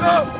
报告